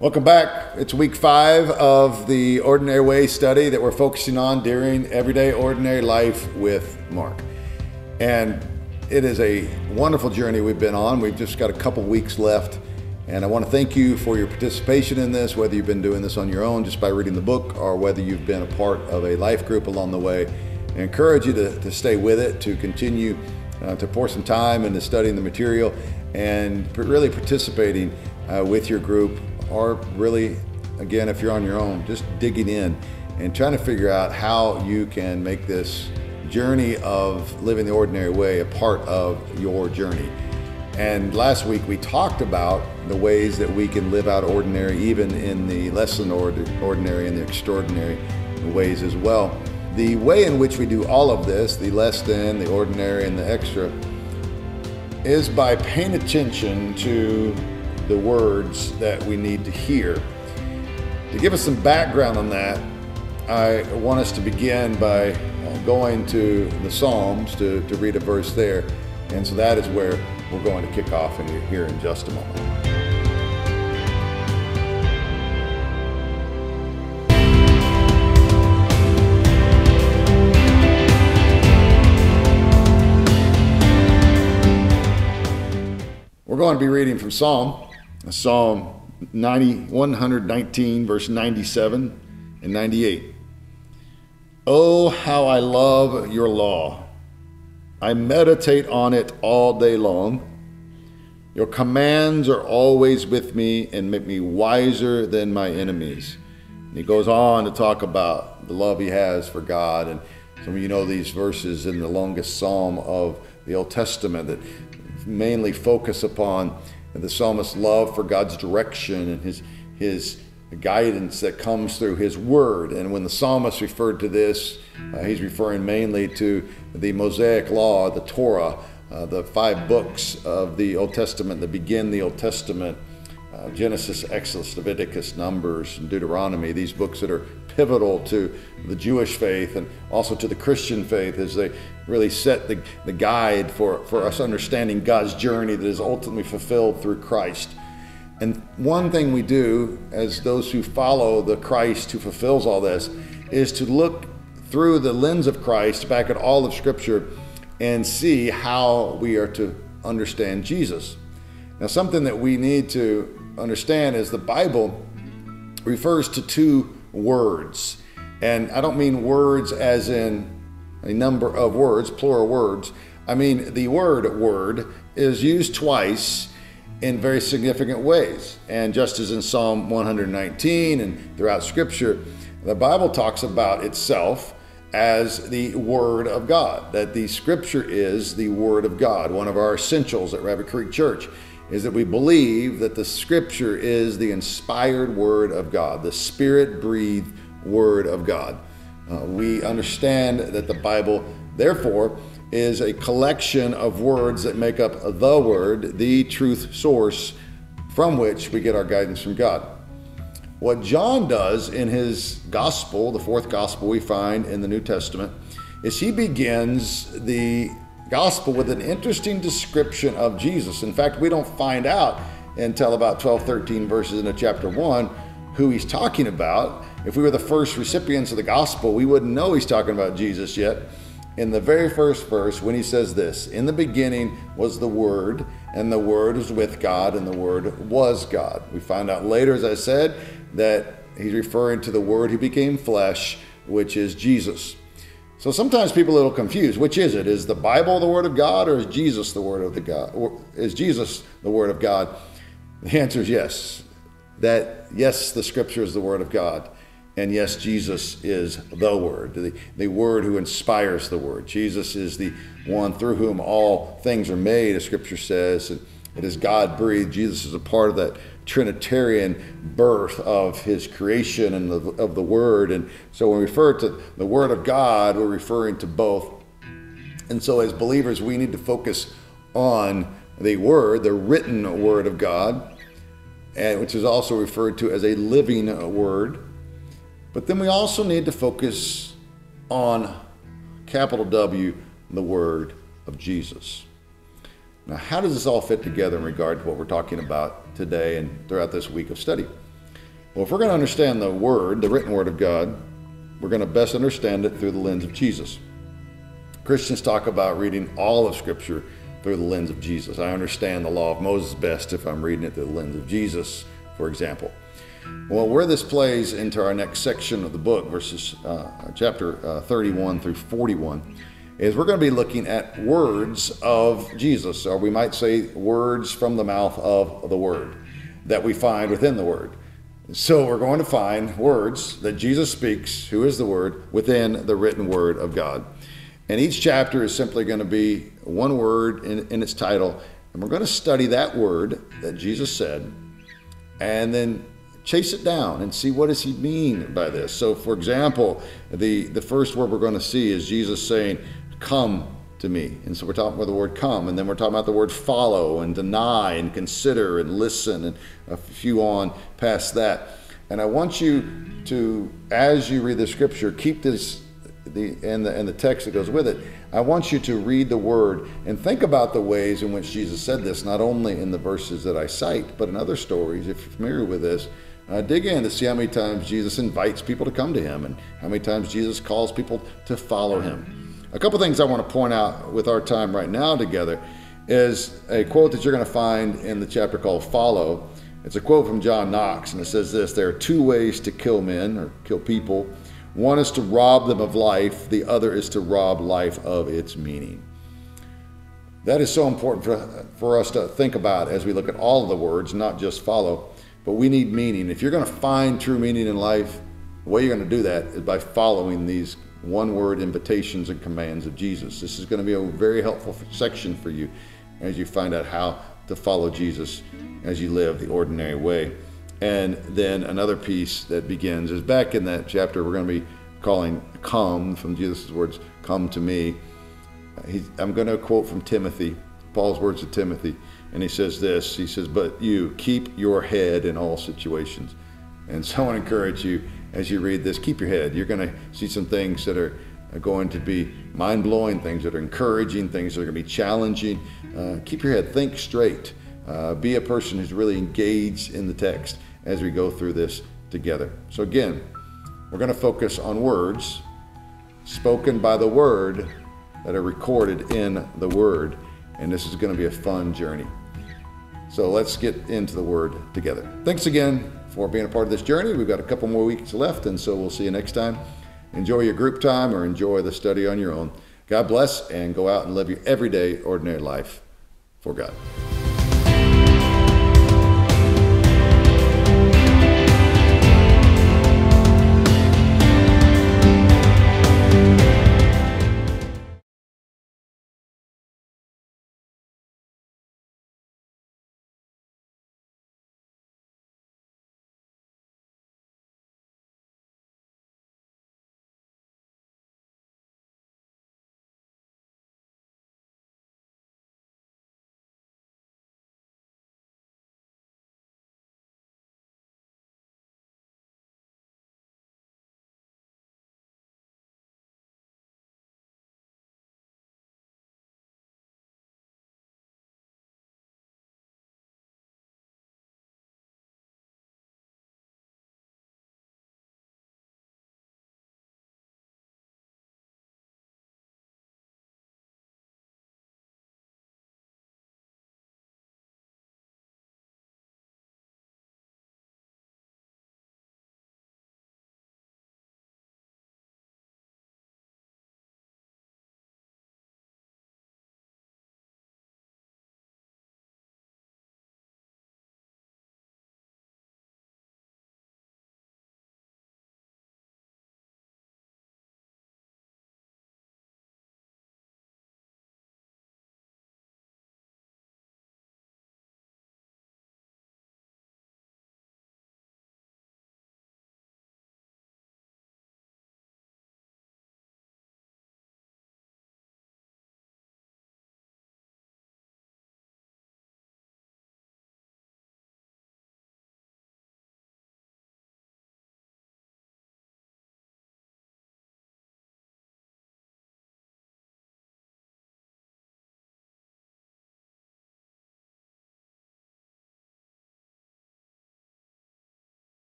Welcome back. It's week five of the Ordinary Way study that we're focusing on during everyday ordinary life with Mark. And it is a wonderful journey we've been on. We've just got a couple weeks left. And I want to thank you for your participation in this, whether you've been doing this on your own just by reading the book or whether you've been a part of a life group along the way. I encourage you to, to stay with it, to continue uh, to pour some time into studying the material and really participating uh, with your group or really, again, if you're on your own, just digging in and trying to figure out how you can make this journey of living the ordinary way a part of your journey. And last week we talked about the ways that we can live out ordinary, even in the less than ordinary and the extraordinary ways as well. The way in which we do all of this, the less than, the ordinary, and the extra, is by paying attention to the words that we need to hear. To give us some background on that, I want us to begin by uh, going to the Psalms to, to read a verse there. And so that is where we're going to kick off in here in just a moment. We're going to be reading from Psalm Psalm 90, 119, verse 97 and 98. Oh, how I love your law. I meditate on it all day long. Your commands are always with me and make me wiser than my enemies. And he goes on to talk about the love he has for God. And some of you know these verses in the longest psalm of the Old Testament that mainly focus upon and the psalmist's love for God's direction and his, his guidance that comes through his word. And when the psalmist referred to this, uh, he's referring mainly to the Mosaic law, the Torah, uh, the five books of the Old Testament that begin the Old Testament uh, Genesis, Exodus, Leviticus, Numbers, and Deuteronomy, these books that are pivotal to the Jewish faith and also to the Christian faith as they really set the, the guide for, for us understanding God's journey that is ultimately fulfilled through Christ. And one thing we do as those who follow the Christ who fulfills all this is to look through the lens of Christ back at all of Scripture and see how we are to understand Jesus. Now, something that we need to understand is the Bible refers to two words. And I don't mean words as in a number of words, plural words. I mean the word word is used twice in very significant ways. And just as in Psalm 119 and throughout Scripture, the Bible talks about itself as the Word of God, that the Scripture is the Word of God, one of our essentials at Rabbit Creek Church is that we believe that the scripture is the inspired word of God, the spirit breathed word of God. Uh, we understand that the Bible, therefore, is a collection of words that make up the word, the truth source from which we get our guidance from God. What John does in his gospel, the fourth gospel we find in the New Testament, is he begins the gospel with an interesting description of Jesus. In fact, we don't find out until about 12, 13 verses into chapter 1 who he's talking about. If we were the first recipients of the gospel, we wouldn't know he's talking about Jesus yet. In the very first verse, when he says this, in the beginning was the Word, and the Word was with God, and the Word was God. We find out later, as I said, that he's referring to the Word who became flesh, which is Jesus. So sometimes people are a little confused. Which is it? Is the Bible the Word of God, or is Jesus the Word of the God? Or is Jesus the Word of God? The answer is yes. That yes, the Scripture is the Word of God, and yes, Jesus is the Word, the, the Word who inspires the Word. Jesus is the one through whom all things are made, as Scripture says. And it is God breathed. Jesus is a part of that Trinitarian birth of his creation and of the Word. And so when we refer to the Word of God, we're referring to both. And so as believers, we need to focus on the Word, the written Word of God, and which is also referred to as a living Word. But then we also need to focus on capital W, the Word of Jesus. Now, how does this all fit together in regard to what we're talking about today and throughout this week of study? Well, if we're going to understand the Word, the written Word of God, we're going to best understand it through the lens of Jesus. Christians talk about reading all of Scripture through the lens of Jesus. I understand the law of Moses best if I'm reading it through the lens of Jesus, for example. Well, where this plays into our next section of the book, verses uh, chapter uh, 31 through 41, is we're going to be looking at words of Jesus, or we might say words from the mouth of the Word that we find within the Word. So we're going to find words that Jesus speaks, who is the Word, within the written Word of God. And each chapter is simply going to be one word in, in its title. And we're going to study that word that Jesus said and then chase it down and see what does he mean by this. So for example, the, the first word we're going to see is Jesus saying, come to me. And so we're talking about the word come, and then we're talking about the word follow and deny and consider and listen and a few on past that. And I want you to, as you read the scripture, keep this the and the and the text that goes with it. I want you to read the word and think about the ways in which Jesus said this, not only in the verses that I cite, but in other stories. If you're familiar with this, uh, dig in to see how many times Jesus invites people to come to him and how many times Jesus calls people to follow him. A couple things I want to point out with our time right now together is a quote that you're going to find in the chapter called Follow. It's a quote from John Knox, and it says this There are two ways to kill men or kill people. One is to rob them of life, the other is to rob life of its meaning. That is so important for, for us to think about as we look at all of the words, not just follow, but we need meaning. If you're going to find true meaning in life, the way you're going to do that is by following these one word invitations and commands of Jesus. This is going to be a very helpful section for you as you find out how to follow Jesus as you live the ordinary way. And then another piece that begins is back in that chapter we're going to be calling come from Jesus' words, come to me. Uh, he's, I'm going to quote from Timothy, Paul's words to Timothy, and he says this He says, But you keep your head in all situations. And so I want to encourage you as you read this, keep your head. You're going to see some things that are going to be mind blowing, things that are encouraging, things that are going to be challenging. Uh, keep your head, think straight. Uh, be a person who's really engaged in the text as we go through this together. So, again, we're going to focus on words spoken by the Word that are recorded in the Word. And this is going to be a fun journey. So, let's get into the Word together. Thanks again for being a part of this journey. We've got a couple more weeks left, and so we'll see you next time. Enjoy your group time or enjoy the study on your own. God bless, and go out and live your everyday, ordinary life for God.